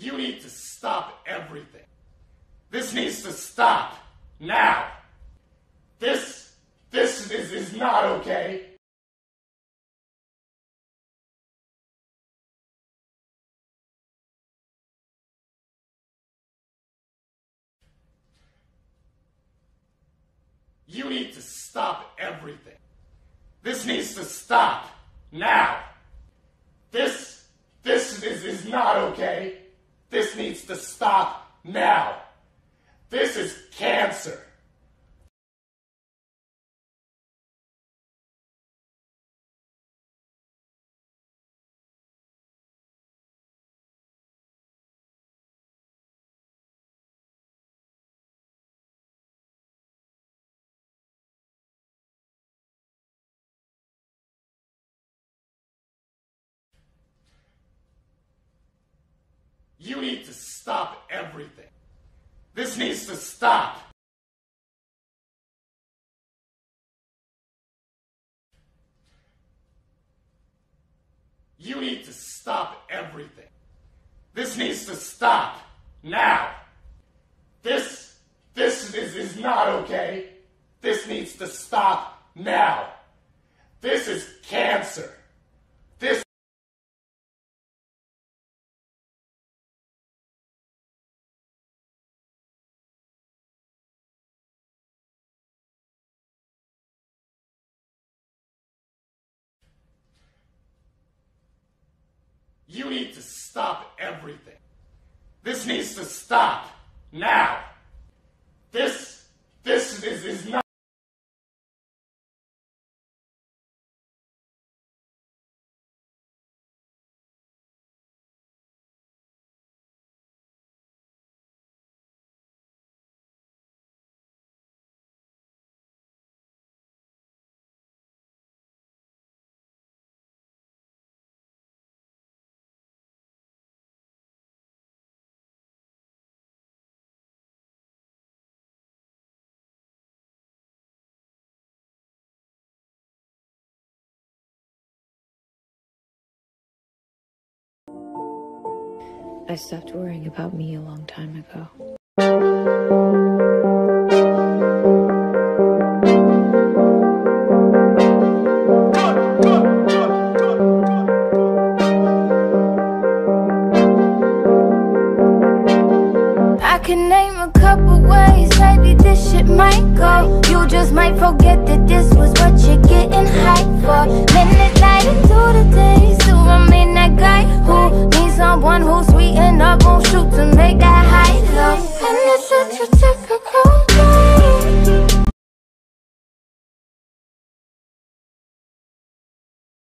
You need to stop everything. This needs to stop now. This this is, is not okay. You need to stop everything. This needs to stop now. This this is, is not okay. This needs to stop now. This is You need to stop everything. This needs to stop. You need to stop everything. This needs to stop. Now. This, this is, is not okay. This needs to stop now. This is cancer. You need to stop everything. This needs to stop. Now. This, this is, is not. I stopped worrying about me a long time ago. I can name a couple ways, maybe this shit might go You just might forget that this was what you're getting hyped for Minute night into the day, so I'm in